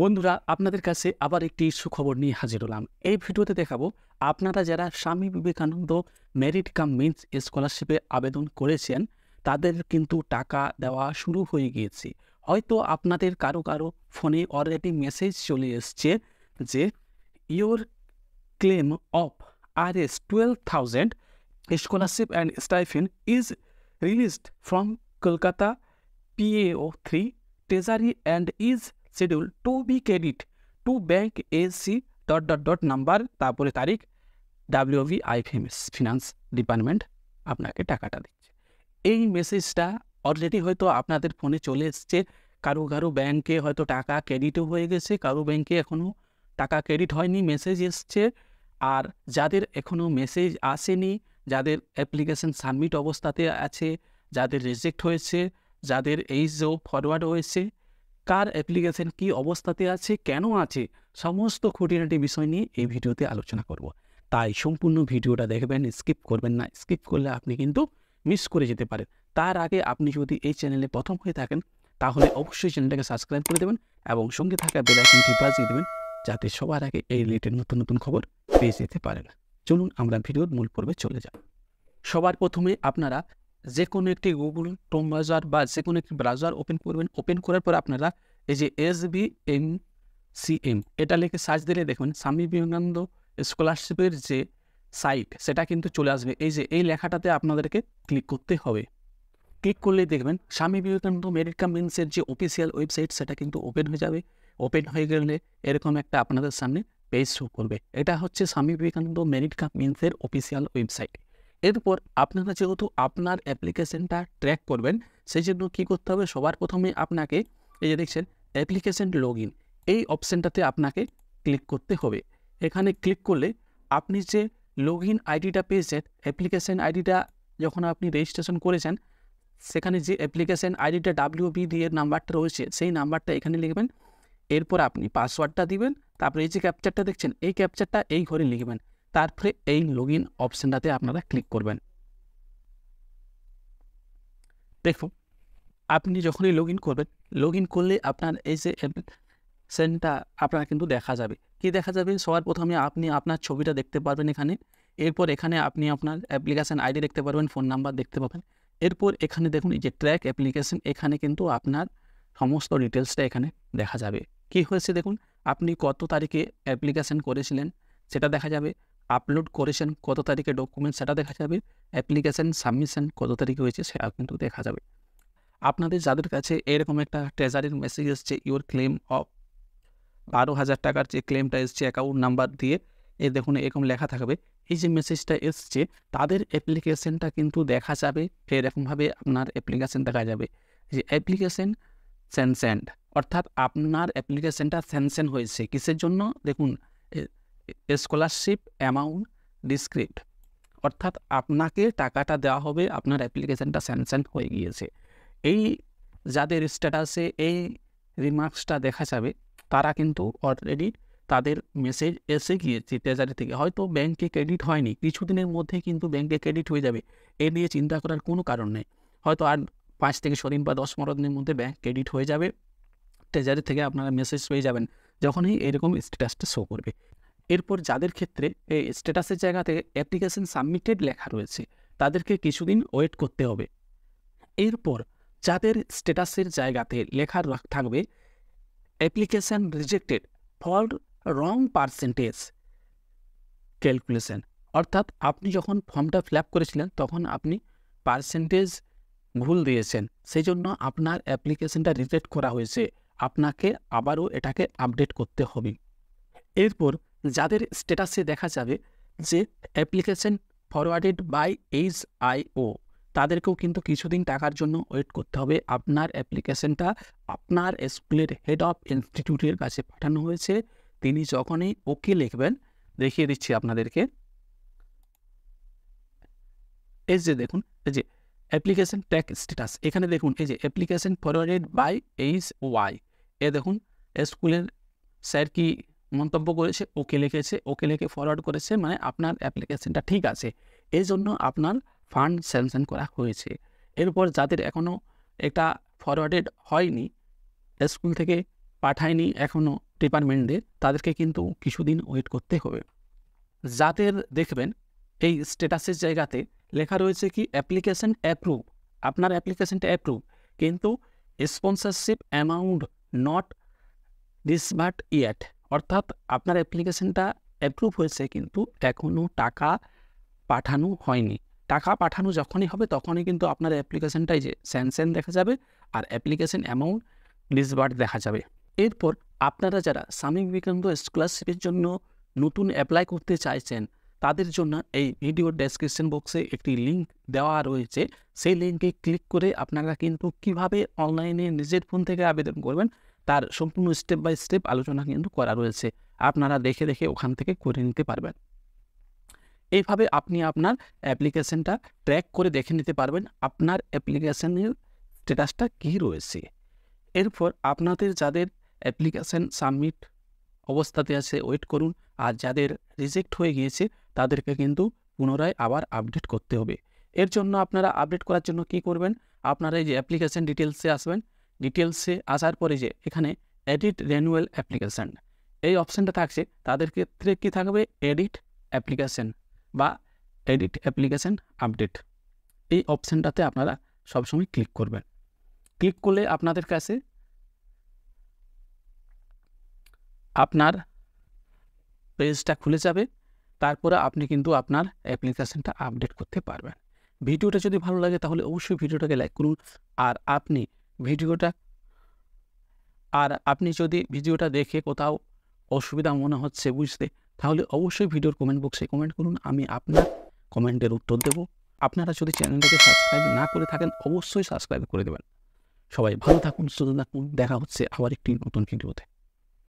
বন্ধুরা, আপনাদের কাছে আবার একটি সুখবর নিয়ে হাজির হলাম। এই ভিডিওতে দেখাবো, আপনারা যারা Swami Vivekananda merit cum means স্কলারশিপে আবেদন করেছেন, তাদের কিন্তু টাকা দেওয়া শুরু হয়ে গিয়েছে। হয়তো আপনাদের কারও কারও ফোনে অলরেডি মেসেজ চলে এসছে যে your claim of R S twelve thousand scholarship and stipend is released from Kolkata PAO three treasury and is schedule to be credit to bank AC dot dot dot number তারপরে তারিখ ডাব্লিউভি আইফএমএস finance department আপনাকে টাকাটা দিচ্ছে। এই মেসেজটা already হয়তো আপনাদের ফোনে চলে এসছে। কারও কারও ব্যাংকে হয়তো টাকা ক্রেডিটও হয়ে গেছে, কারও ব্যাংকে এখনও টাকা ক্রেডিট হয়নি মেসেজ এসছে। আর যাদের এখনও মেসেজ আসেনি, যাদের অ্যাপ্লিকেশন সাবমিট অবস্থাতে আছে, যাদের রিজেক্ট হয়েছে, যাদের এইচও ফরওয়ার্ড হয়েছে কার অ্যাপ্লিকেশন কি অবস্থাতে আছে, কেন আছে, সমস্ত খুঁটিনাটি বিষয় নিয়ে এই ভিডিওতে আলোচনা করব। তাই সম্পূর্ণ ভিডিওটা দেখবেন স্কিপ করবেন না। স্কিপ করলে আপনি কিন্তু মিস করে যেতে পারেন। তার আগে আপনি যদি এই চ্যানেলে প্রথম হয়ে থাকেন, তাহলে অবশ্যই চ্যানেলটাকে সাবস্ক্রাইব করে দেবেন এবং সঙ্গে থাকা বেলাইকনটি বাজিয়ে দেবেন, যাতে সবার আগে এই রিলেটেড নতুন নতুন খবর পেয়ে যেতে পারেন। চলুন আমরা ভিডিওর মূল পর্বে চলে যাই। সবার প্রথমে আপনারা যে কোনো একটি গুগল ক্রোম ব্রাউজার বা যে কোনো একটি ব্রাউজার ওপেন করবেন ওপেন করার পর আপনারা এই যে S B M C M এটা লিখে সার্চ দিলে দেখবেন স্বামী বিবেকানন্দ স্কলারশিপের যে সাইট সেটা কিন্তু চলে আসবে। এই যে, এই লেখাটাতে আপনাদেরকে ক্লিক করতে হবে। ক্লিক করলে দেখবেন, স্বামী বিবেকানন্দ মেরিট কামিন্সের যে অফিসিয়াল ওয়েবসাইট সেটা কিন্তু ওপেন হয়ে যাবে। ওপেন হয়ে গেলে এরকম একটা আপনাদের সামনে পেজ শো করবে। এটা হচ্ছে স্বামী বিবেকানন্দ মেরিট কামিন্সের অফিসিয়াল ওয়েবসাইট এরপর আপনারা যেহেতু আপনার অ্যাপ্লিকেশনটা ট্র্যাক করবেন সেই জন্য কী করতে হবে? সবার প্রথমে আপনাকে এই যে দেখছেন অ্যাপ্লিকেশন লগ এই অপশানটাতে আপনাকে ক্লিক করতে হবে। এখানে ক্লিক করলে আপনি যে লগ ইন আইডিটা পেয়েছেন অ্যাপ্লিকেশন আইডিটা যখন আপনি রেজিস্ট্রেশন করেছেন, সেখানে যে অ্যাপ্লিকেশন আইডিটা ডাব্লিউ বি দিয়ে নাম্বারটা রয়েছে, সেই নাম্বারটা এখানে লিখবেন। এরপর আপনি পাসওয়ার্ডটা দিবেন, তারপরে এই যে ক্যাপচারটা দেখছেন, এই ক্যাপচারটা এই ঘরে লিখবেন। তারপরে এই লগ ইন অপশানটাতে আপনারা ক্লিক করবেন। দেখুন, আপনি যখনই লগ ইন করবেন লগ ইন করলে আপনার এই যে সেনটা আপনার কিন্তু দেখা যাবে। কি দেখা যাবে? সবার প্রথমে আপনি আপনার ছবিটা দেখতে পারবেন এখানে। এরপর এখানে আপনি আপনার অ্যাপ্লিকেশান আইডি দেখতে পারবেন ফোন নাম্বার দেখতে পাবেন এরপর এখানে দেখুন, এই যে ট্র্যাক অ্যাপ্লিকেশন এখানে কিন্তু আপনার সমস্ত ডিটেলসটা এখানে দেখা যাবে। কি হয়েছে দেখুন, আপনি কত তারিখে অ্যাপ্লিকেশান করেছিলেন, সেটা দেখা যাবে। আপলোড করেছেন কত তারিখে ডকুমেন্ট সেটা দেখা যাবে অ্যাপ্লিকেশান সাবমিশন কত তারিখে হয়েছে সেটা কিন্তু দেখা যাবে। আপনাদের যাদের কাছে এরকম একটা ট্রেজারির মেসেজ এসছে ইউর ক্লেম অফ বারো হাজার টাকার যে ক্লেমটা এসছে অ্যাকাউন্ট নাম্বার দিয়ে, এ দেখুন এরকম লেখা থাকবে। এই যে মেসেজটা এসছে, তাদের অ্যাপ্লিকেশনটা কিন্তু দেখা যাবে, এরকমভাবে আপনার অ্যাপ্লিকেশন দেখা যাবে। যে অ্যাপ্লিকেশন স্যানসেন্ড অর্থাৎ আপনার অ্যাপ্লিকেশনটা স্যানসেন হয়েছে। কিসের জন্য? দেখুন স্কলারশিপ অ্যামাউন্ট ডিসক্রিপ্ট অর্থাৎ আপনাকে টাকাটা দেওয়া হবে, আপনার অ্যাপ্লিকেশনটা স্যানসেন হয়ে গিয়েছে। এই যাদের স্ট্যাটাসে এই রিমার্কসটা দেখা যাবে, তারা কিন্তু অলরেডি তাদের মেসেজ এসে গিয়েছে ট্রেজারি থেকে। হয়তো ব্যাংকে ক্রেডিট হয়নি, কিছুদিনের মধ্যে কিন্তু ব্যাংকে ক্রেডিট হয়ে যাবে। এ নিয়ে চিন্তা করার কোনো কারণ নেই। হয়তো আর পাঁচ থেকে ছ দিন বা দশ পনেরো দিনের মধ্যে ব্যাংক ক্রেডিট হয়ে যাবে ট্রেজারি থেকে আপনারা মেসেজ পেয়ে যাবেন, যখনই এরকম স্ট্যাটাসটা শো করবে। এরপর যাদের ক্ষেত্রে এই স্ট্যাটাসের জায়গাতে অ্যাপ্লিকেশন সাবমিটেড লেখা রয়েছে, তাদেরকে কিছুদিন ওয়েট করতে হবে। এরপর যাদের স্ট্যাটাসের জায়গাতে লেখা থাকবে application rejected for wrong percentage calculation অর্থাৎ আপনি যখন ফর্মটা ফিল করেছিলেন, তখন আপনি পার্সেন্টেজ ভুল দিয়েছেন। সেই জন্য আপনার অ্যাপ্লিকেশনটা রিজেক্ট করা হয়েছে। আপনাকে আবারও এটাকে আপডেট করতে হবে। এরপর যাদের স্ট্যাটাসে দেখা যাবে যে application forwarded by H I O তাদেরকেও কিন্তু কিছুদিন টাকার জন্য ওয়েট করতে হবে। আপনার অ্যাপ্লিকেশনটা আপনার স্কুলের হেড অফ ইনস্টিটিউটের কাছে পাঠানো হয়েছে। তিনি যখনই ওকে লিখবেন, দেখিয়ে দিচ্ছি আপনাদেরকে। এই যে দেখুন, এই যে অ্যাপ্লিকেশন ট্যাক স্ট্যাটাস এখানে দেখুন, এই যে application forwarded by H Y A দেখুন স্কুলের স্যার কি মন্তব্য করেছে, ওকে লিখেছে, ওকে লিখে ফরওয়ার্ড করেছে মানে আপনার অ্যাপ্লিকেশনটা ঠিক আছে। এই জন্য আপনার ফান্ড স্যাংশন করা হয়েছে। এরপর যাদের এখনও এটা ফরওয়ার্ডেড হয়নি স্কুল থেকে পাঠায়নি এখনও ডিপার্টমেন্টদের তাদেরকে কিন্তু কিছুদিন ওয়েট করতে হবে। যাদের দেখবেন, এই স্ট্যাটাসের জায়গাতে লেখা রয়েছে কি অ্যাপ্লিকেশন অ্যাপ্রুভ আপনার অ্যাপ্লিকেশনটা অ্যাপ্রুভ কিন্তু sponsorship amount not disbursed yet অর্থাৎ আপনার অ্যাপ্লিকেশনটা অ্যাপ্রুভ হয়েছে কিন্তু এখনও টাকা পাঠানো হয়নি। টাকা পাঠানো যখনই হবে তখনই কিন্তু আপনার অ্যাপ্লিকেশনটাই যে স্যানসেন দেখা যাবে আর অ্যাপ্লিকেশন অ্যামাউন্ট ডিসবার্ট দেখা যাবে। এরপর আপনারা যারা স্বামী বিবেকানন্দ স্কলারশিপের জন্য নতুন অ্যাপ্লাই করতে চাইছেন, তাদের জন্য এই ভিডিও ডেসক্রিপশন বক্সে একটি লিঙ্ক দেওয়া রয়েছে। সেই লিঙ্কে ক্লিক করে আপনারা কিন্তু কীভাবে অনলাইনে নিজের ফোন থেকে আবেদন করবেন তার সম্পূর্ণ স্টেপ বাই স্টেপ আলোচনা কিন্তু করা রয়েছে। আপনারা দেখে দেখে ওখান থেকে করে নিতে পারবেন। এইভাবে আপনি আপনার অ্যাপ্লিকেশনটা ট্র্যাক করে দেখে নিতে পারবেন, আপনার অ্যাপ্লিকেশনের স্ট্যাটাসটা কী রয়েছে। এরপর আপনাদের যাদের অ্যাপ্লিকেশন সাবমিট অবস্থাতে আছে ওয়েট করুন। আর যাদের রিজেক্ট হয়ে গিয়েছে, তাদেরকে কিন্তু পুনরায় আবার আপডেট করতে হবে। এর জন্য আপনারা আপডেট করার জন্য কি করবেন? আপনারা এই যে অ্যাপ্লিকেশন ডিটেলসে আসবেন ডিটেলসে আসার পরে যে এখানে এডিট রেনুয়াল অ্যাপ্লিকেশান, এই অপশানটা থাকছে, তাদের ক্ষেত্রে কী থাকবে? এডিট অ্যাপ্লিকেশান বা এডিট অ্যাপ্লিকেশান আপডেট। এই অপশানটাতে আপনারা সবসময় ক্লিক করবেন। ক্লিক করলে আপনাদের কাছে আপনার পেজটা খুলে যাবে, তারপরে আপনি কিন্তু আপনার অ্যাপ্লিকেশানটা আপডেট করতে পারবেন। ভিডিওটা যদি ভালো লাগে তাহলে অবশ্যই ভিডিওটাকে লাইক করুন, আর আপনি ভিডিওটা। আর আপনি যদি ভিডিওটা দেখে কোথাও অসুবিধা মনে হচ্ছে বুঝতে, তাহলে অবশ্যই ভিডিওর কমেন্ট বক্সে কমেন্ট করুন, আমি আপনার কমেন্টের উত্তর দেব। আপনারা যদি চ্যানেলটাকে সাবস্ক্রাইব না করে থাকেন, অবশ্যই সাবস্ক্রাইব করে দেবেন। সবাই ভালো থাকুন, সুস্থ থাকুন, দেখা হচ্ছে আবার একটি নতুন ভিডিওতে।